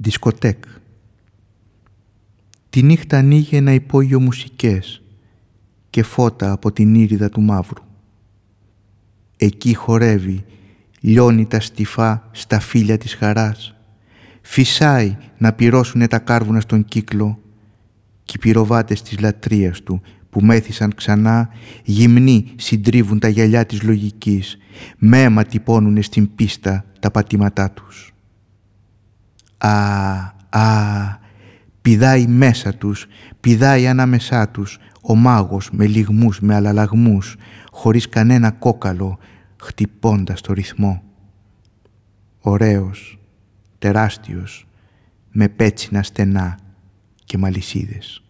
Δισκοτέκ. Τη νύχτα ανοίγει ένα υπόγειο μουσικές και φώτα από την ήριδα του μαύρου. Εκεί χορεύει, λιώνει τα στιφά στα φύλλα της χαράς. Φυσάει να πυρώσουνε τα κάρβουνα στον κύκλο και οι πυροβάτες της λατρείας του που μέθησαν ξανά γυμνοί συντρίβουν τα γυαλιά της λογικής με αίμα τυπώνουνε στην πίστα τα πατήματά τους. Α, α, πηδάει μέσα τους, πηδάει ανάμεσά τους ο μάγος με λιγμούς, με αλαλαγμούς, χωρίς κανένα κόκαλο, χτυπώντας το ρυθμό. Ωραίος, τεράστιος, με πέτσινα στενά και μαλισίδες.